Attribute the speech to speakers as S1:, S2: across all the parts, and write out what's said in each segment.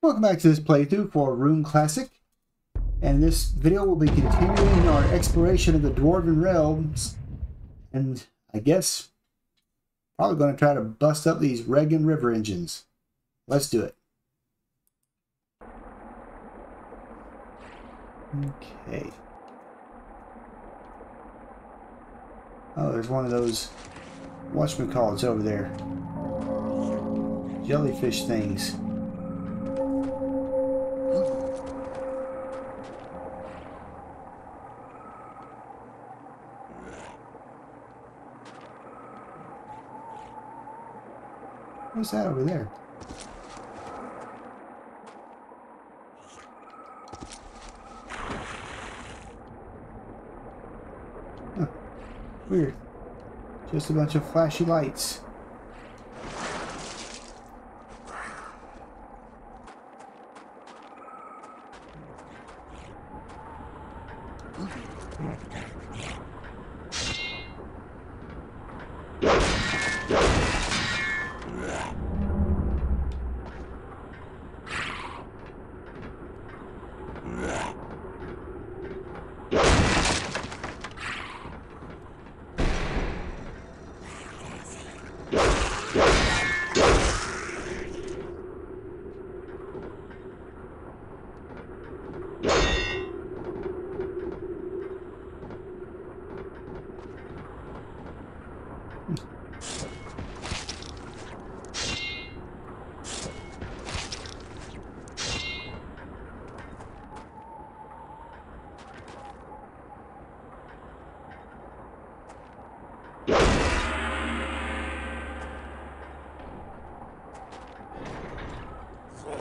S1: Welcome back to this playthrough for Rune Classic. And this video will be continuing our exploration of the Dwarven Realms. And I guess probably going to try to bust up these Reginn River engines. Let's do it. Okay. Oh, there's one of those whatchamacallits over there. Jellyfish things. What's that over there? Huh. Weird. Just a bunch of flashy lights.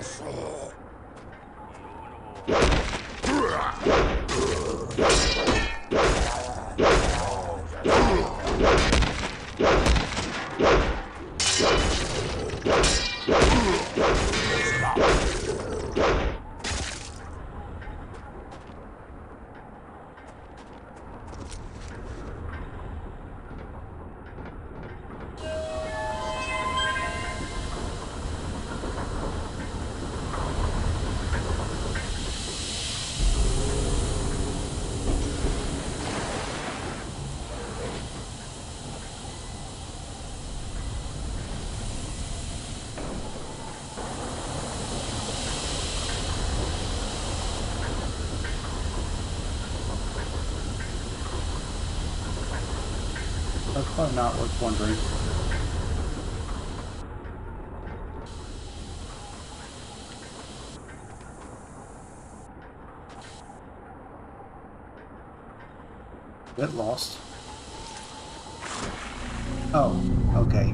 S1: That's not worth wondering. Get lost. Oh, okay.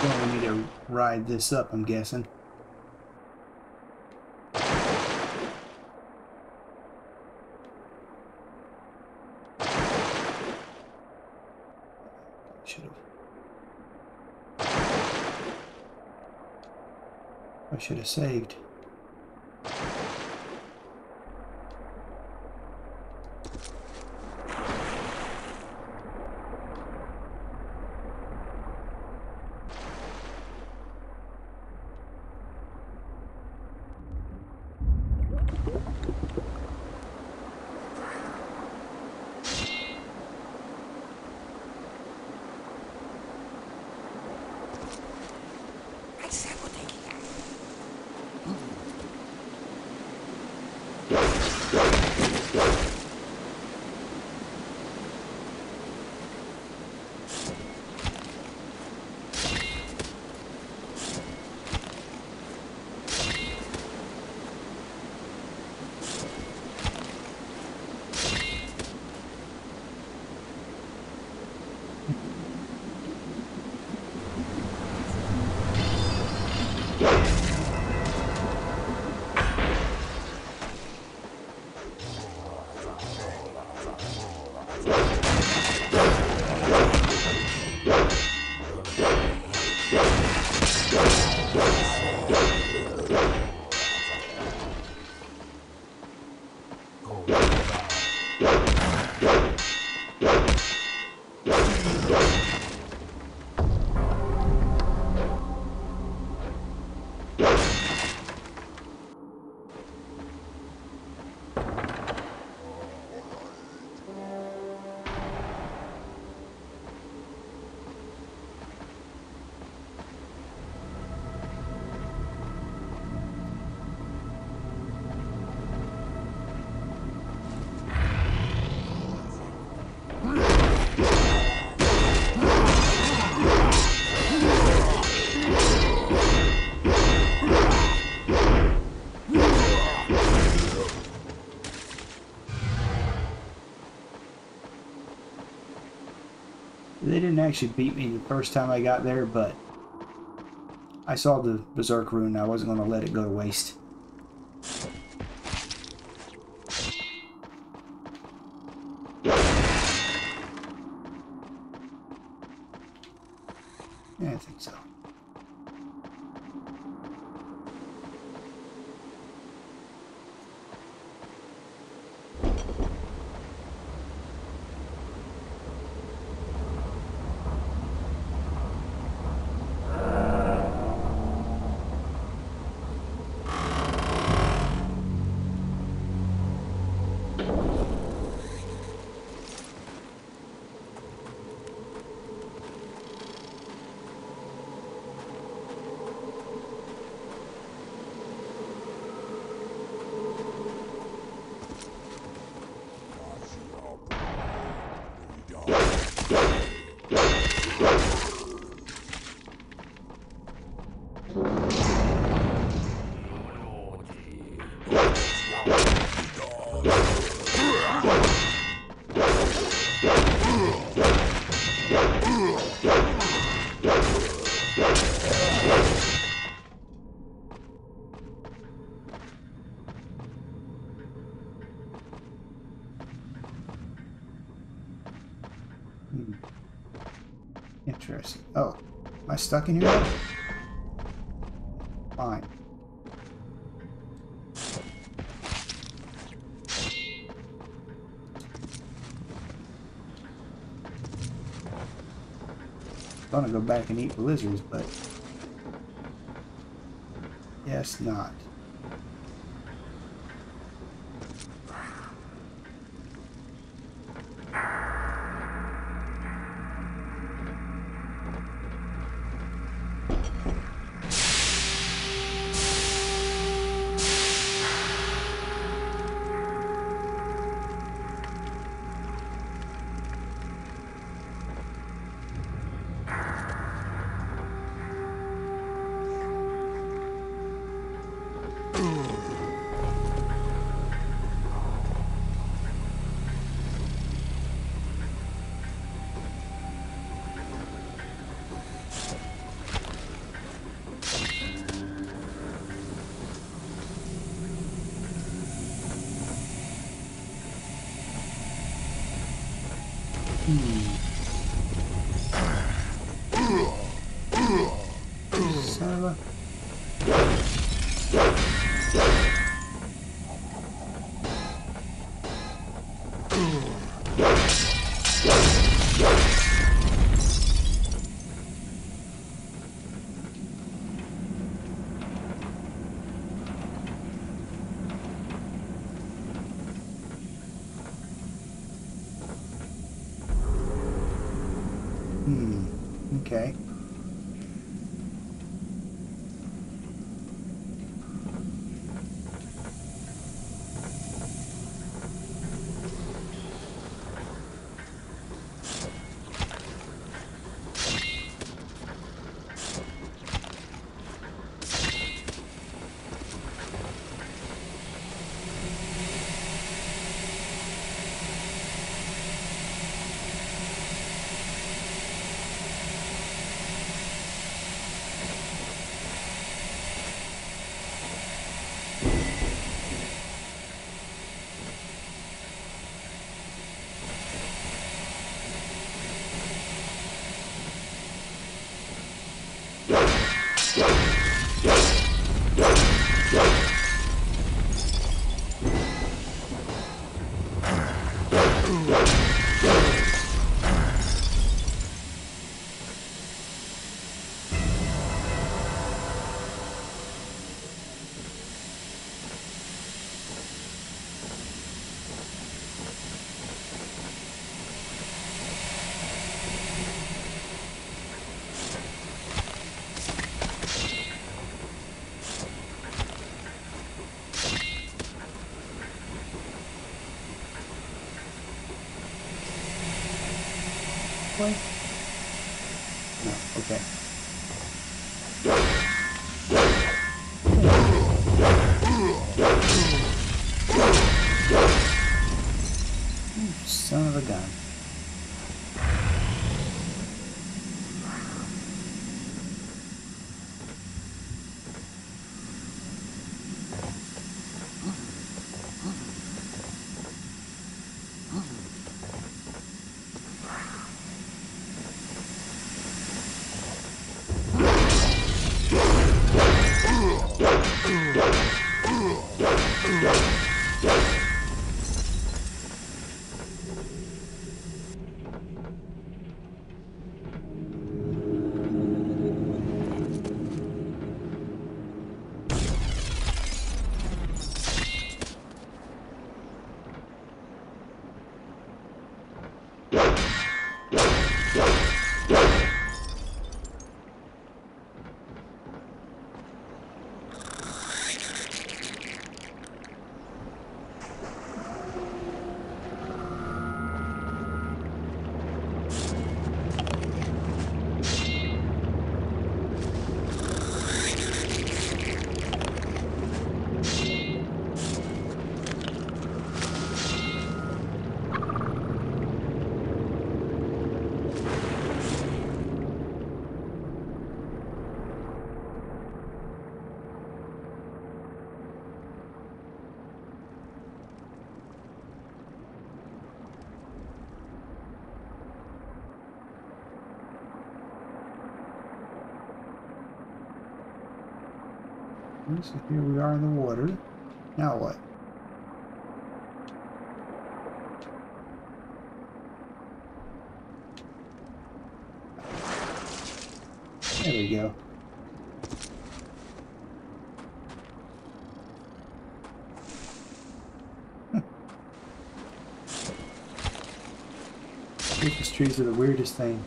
S1: Well, we need to ride this up, I'm guessing. Should have. I should have saved. you didn't actually beat me the first time I got there, but I saw the Berserk rune. I wasn't going to let it go to waste. Yeah, I think so. Hmm. Interesting. Oh, am I stuck in here? Fine. Gonna go back and eat the lizards, but yes, not. Okay. Way? you. So here we are in the water. Now what? There we go. Christmas trees are the weirdest thing.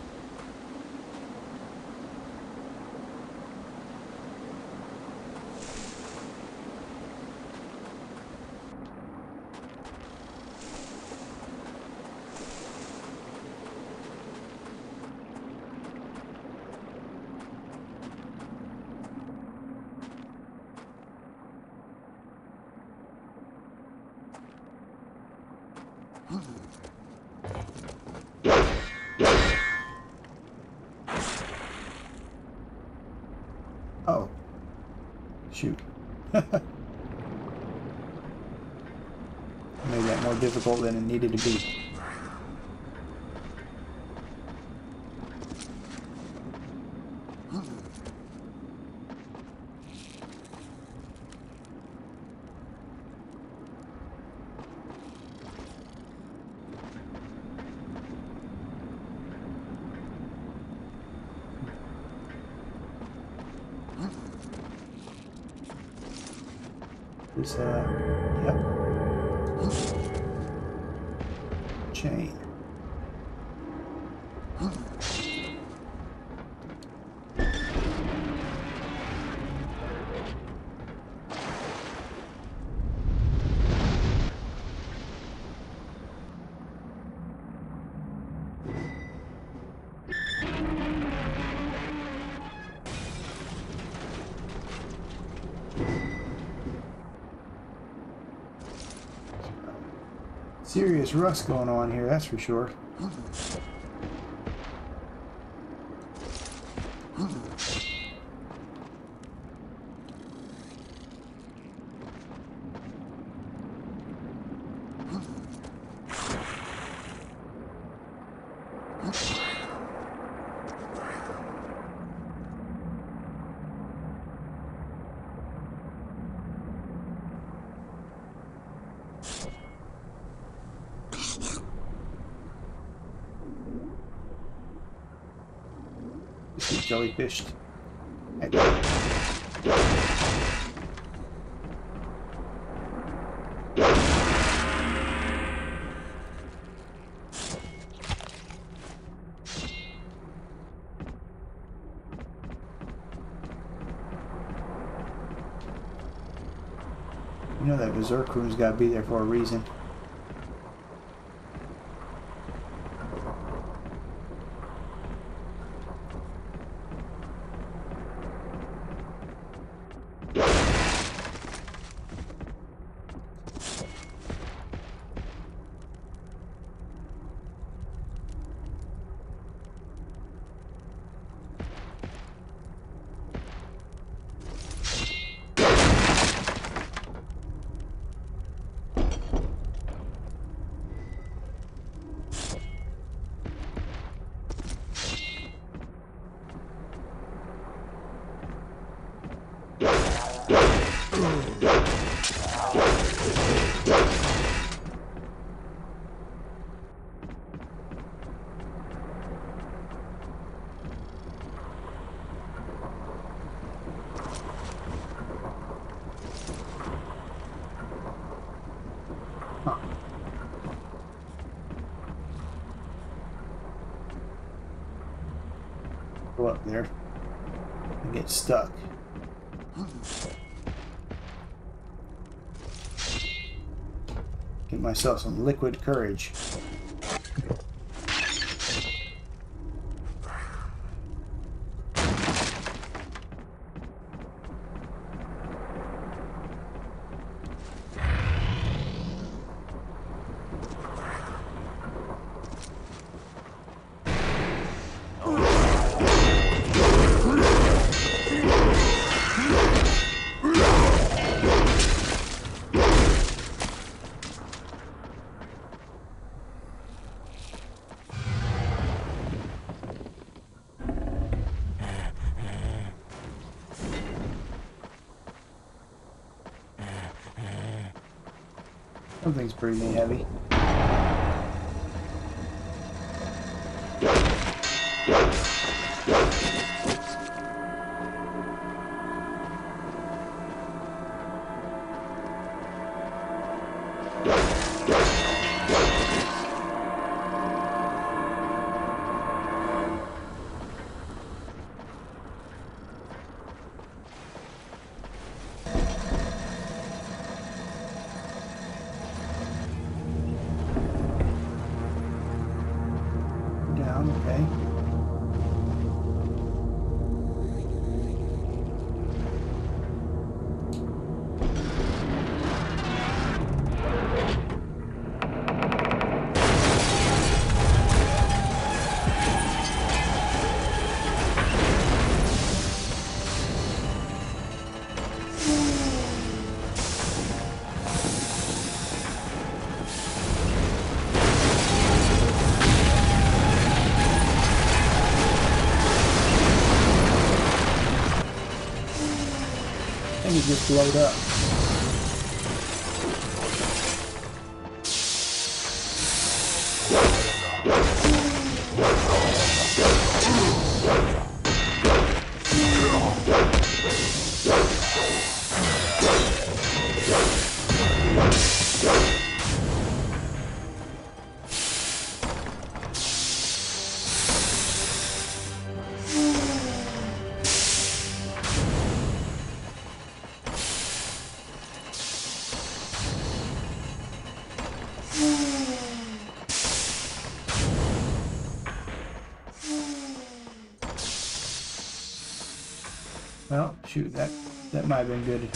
S1: Oh. Shoot. Made that more difficult than it needed to be. This, uh, yep. Chain. Serious rust going on here, that's for sure. Just get jellyfished. You know that berserk rune's got to be there for a reason. Go up there and get stuck. Get myself some liquid courage. Something's pretty heavy. Load up. Shoot, that that might have been good.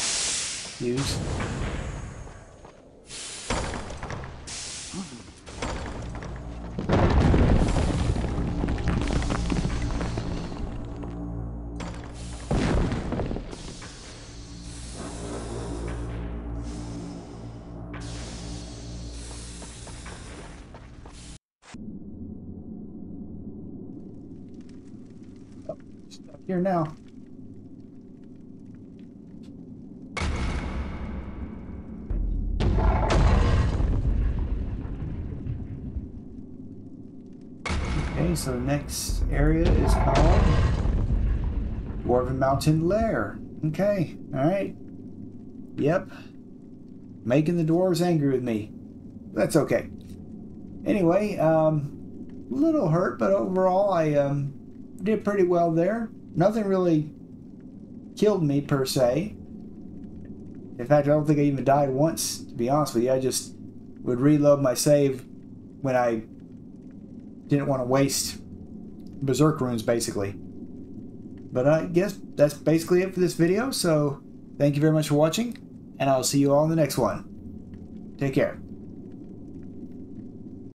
S1: Oh, here now. So the next area is called Dwarven Mountain Lair. Okay, alright. Yep. Making the dwarves angry with me. That's okay. Anyway, um, little hurt, but overall I um, did pretty well there. Nothing really killed me per se. In fact, I don't think I even died once, to be honest with you. I just would reload my save when I didn't want to waste berserk runes basically. But i guess that's basically it for this video so thank you very much for watching and i'll see you all in the next one. Take care